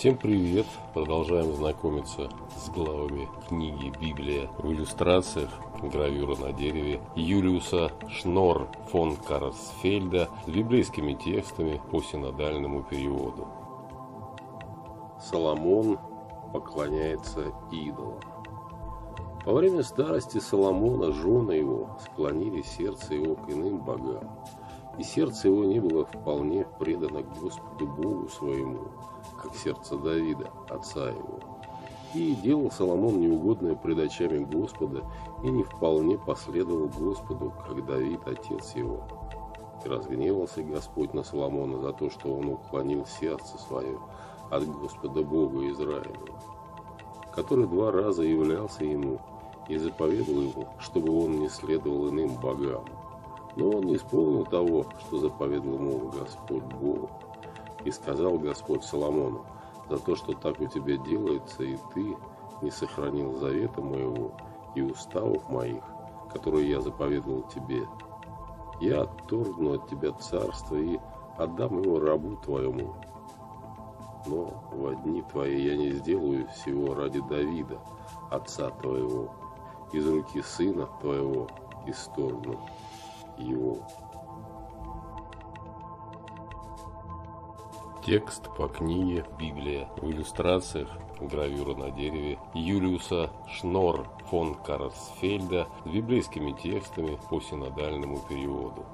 Всем привет! Продолжаем знакомиться с главами книги «Библия» в иллюстрациях гравюра на дереве Юлиуса Шнор фон Карсфельда с библейскими текстами по синодальному переводу. Соломон поклоняется идолам. Во время старости Соломона жены его склонили сердце его к иным богам, и сердце его не было вполне предано Господу Богу своему, как сердце Давида, отца его. И делал Соломон неугодное пред очами Господа, и не вполне последовал Господу, как Давид, отец его. И разгневался Господь на Соломона за то, что он уклонил сердце свое от Господа Бога Израилева, который два раза являлся ему и заповедовал ему, чтобы он не следовал иным богам. Но он не исполнил того, что заповедовал ему Господь Бог. И сказал Господь Соломону, за то, что так у тебя делается, и ты не сохранил завета моего и уставов моих, которые я заповедовал тебе. Я отторгну от тебя царство и отдам его рабу твоему. Но в дни твои я не сделаю всего ради Давида, отца твоего, из руки сына твоего исторгну его. Текст по книге «Библия» в иллюстрациях гравюра на дереве Юлиуса Шнор фон Карсфельда с библейскими текстами по синодальному переводу.